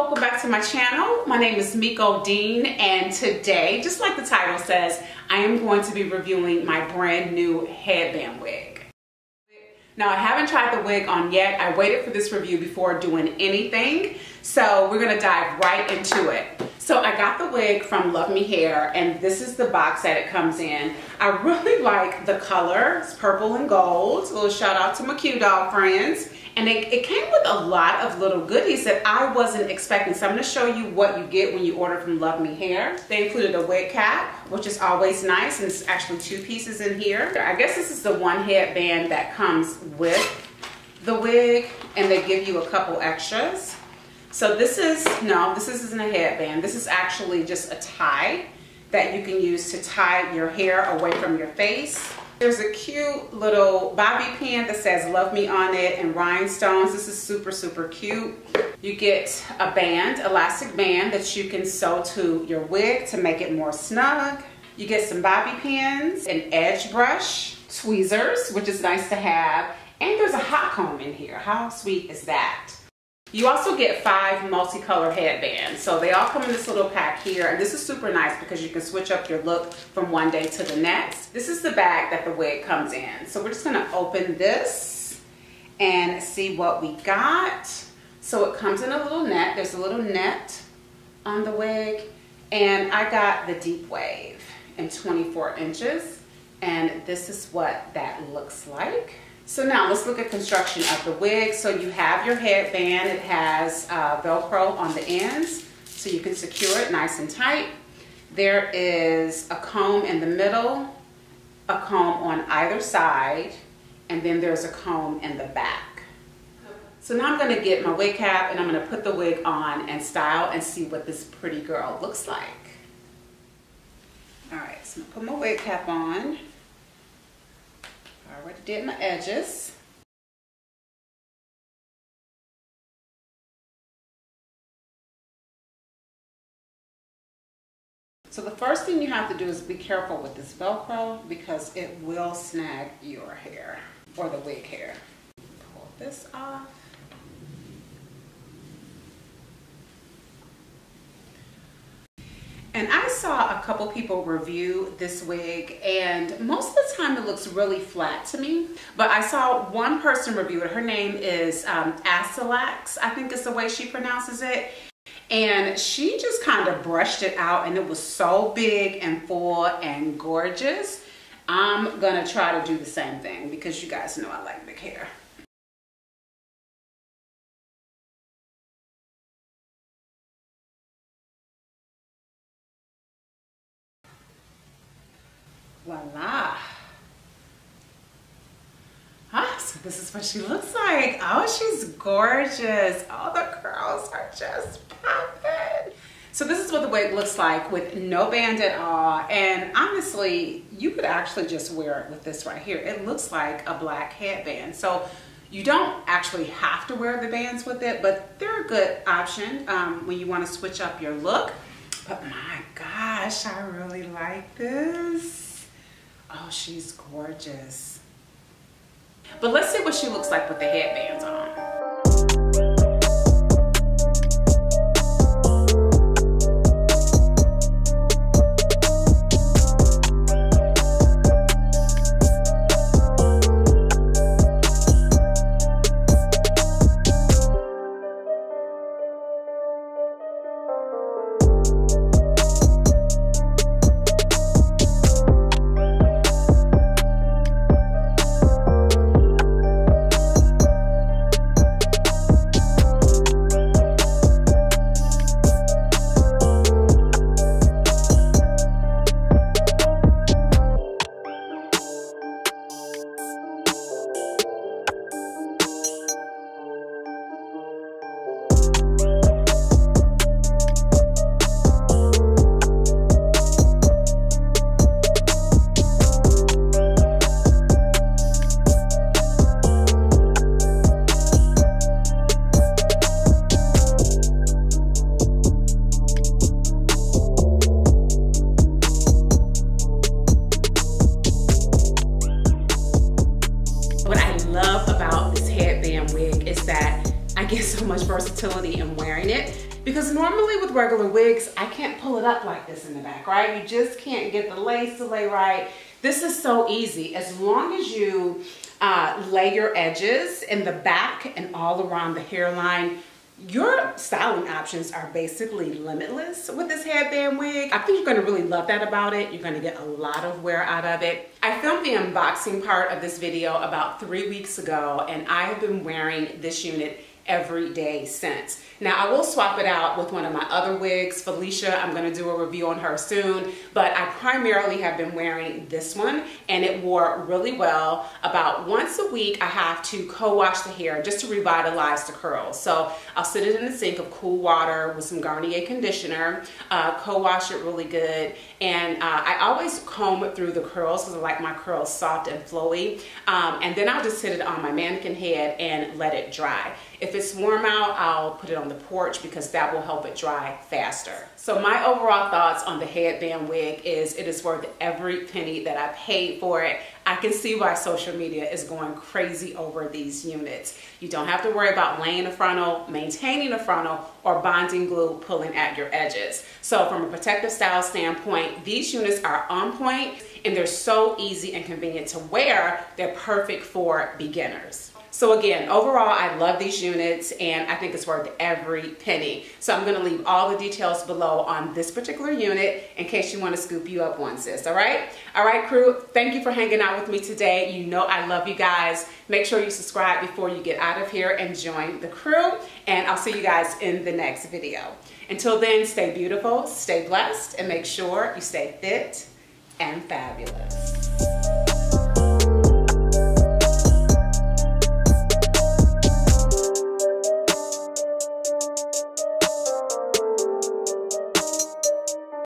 welcome back to my channel. My name is Miko Dean and today, just like the title says, I am going to be reviewing my brand new headband wig. Now I haven't tried the wig on yet. I waited for this review before doing anything. So we're gonna dive right into it. So I got the wig from LuvMeHair and this is the box that it comes in. I really like the color. It's purple and gold. A little shout out to my Q Dog friends. And it, it, came with a lot of little goodies that I wasn't expecting. So I'm gonna show you what you get when you order from LuvMeHair. They included a wig cap, which is always nice. And it's actually two pieces in here. I guess this is the one headband that comes with the wig and they give you a couple extras. So this is, no, this isn't a headband. This is actually just a tie that you can use to tie your hair away from your face. There's a cute little bobby pin that says love me on it and rhinestones. This is super, super cute. You get a band, elastic band that you can sew to your wig to make it more snug. You get some bobby pins, an edge brush, tweezers, which is nice to have, and there's a hot comb in here. How sweet is that? You also get five multicolor headbands. So they all come in this little pack here. And this is super nice because you can switch up your look from one day to the next. This is the bag that the wig comes in. So we're just gonna open this and see what we got. So it comes in a little net. There's a little net on the wig. And I got the deep wave in 24 inches. And this is what that looks like. So now let's look at construction of the wig. So you have your headband. It has uh, Velcro on the ends so you can secure it nice and tight. There is a comb in the middle, a comb on either side, and then there's a comb in the back. So now I'm gonna get my wig cap and I'm gonna put the wig on and style and see what this pretty girl looks like. All right, so I'm gonna put my wig cap on. I already did my edges. So the first thing you have to do is be careful with this Velcro because it will snag your hair or the wig hair. Pull this off. And I saw a couple people review this wig and most of the time it looks really flat to me. But I saw one person review it. Her name is um, Asilax, I think is the way she pronounces it. And she just kind of brushed it out and it was so big and full and gorgeous. I'm gonna try to do the same thing because you guys know I like big hair. Voila. Ah, so this is what she looks like. Oh, she's gorgeous. All the curls are just popping. So this is what the wig looks like with no band at all. And honestly, you could actually just wear it with this right here. It looks like a black headband. So you don't actually have to wear the bands with it, but they're a good option um, when you want to switch up your look. But my gosh, I really like this. Oh, she's gorgeous. But let's see what she looks like with the headbands on. Am wearing it because normally with regular wigs, I can't pull it up like this in the back, right? You just can't get the lace to lay right. This is so easy. As long as you uh, lay your edges in the back and all around the hairline, your styling options are basically limitless with this headband wig. I think you're gonna really love that about it. You're gonna get a lot of wear out of it. I filmed the unboxing part of this video about three weeks ago and I have been wearing this unit every day since. Now I will swap it out with one of my other wigs, Felicia. I'm gonna do a review on her soon, but I primarily have been wearing this one and it wore really well. About once a week, I have to co-wash the hair just to revitalize the curls. So I'll sit it in the sink of cool water with some Garnier conditioner, uh, co-wash it really good. And uh, I always comb through the curls because I like my curls soft and flowy. Um, and then I'll just sit it on my mannequin head and let it dry. If it's warm out, I'll put it on the porch because that will help it dry faster. So my overall thoughts on the headband wig is it is worth every penny that I paid for it. I can see why social media is going crazy over these units. You don't have to worry about laying a frontal, maintaining a frontal, or bonding glue pulling at your edges. So from a protective style standpoint, these units are on point and they're so easy and convenient to wear. They're perfect for beginners. So again, overall, I love these units and I think it's worth every penny. So I'm gonna leave all the details below on this particular unit in case you wanna scoop you up one, sis, all right? All right, crew, thank you for hanging out with me today. You know I love you guys. Make sure you subscribe before you get out of here and join the crew. And I'll see you guys in the next video. Until then, stay beautiful, stay blessed, and make sure you stay fit and fabulous.